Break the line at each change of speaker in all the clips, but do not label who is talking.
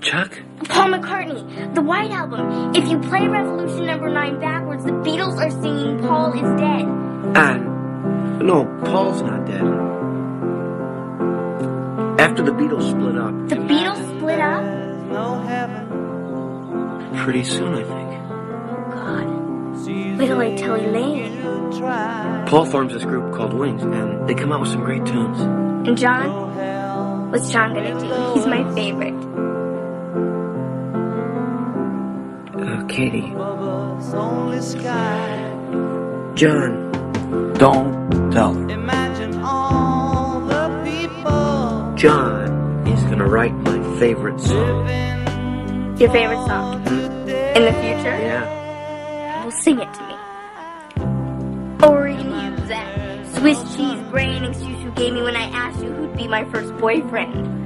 Chuck?
Paul McCartney, the White Album. If you play Revolution number 9 backwards, the Beatles are singing Paul is dead.
Ah, no, Paul's not dead. After the Beatles split up,
The Beatles split up? No heaven.
pretty soon, I think.
Oh, God. Wait till I tell Elaine.
Paul forms this group called Wings, and they come out with some great tunes.
And John? What's John gonna do? He's my favorite.
Katie. John.
Don't tell her.
John is gonna write my favorite song.
Your favorite song? In the future?
Yeah.
Well, sing it to me. Or we can use that Swiss cheese brain excuse you gave me when I asked you who'd be my first boyfriend.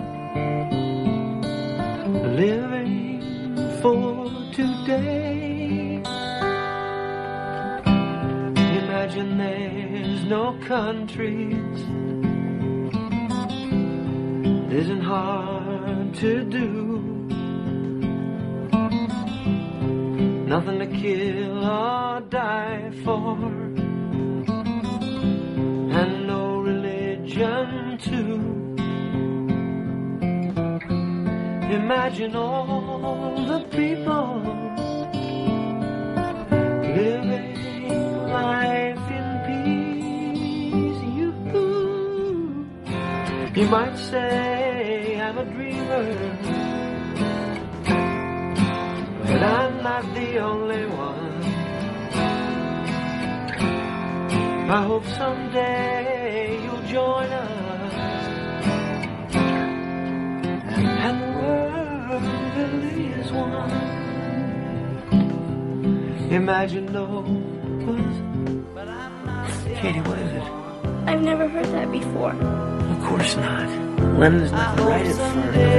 Imagine there's no countries. Isn't hard to do. Nothing to kill or die for. And no religion too. Imagine all the people you might say I'm a dreamer, but I'm not the only one. I hope someday you'll join us and the world really is one. Imagine those. But I'm not the only one. Katie, what is it?
I've never heard that before.
Of course not. Lennon's not right at it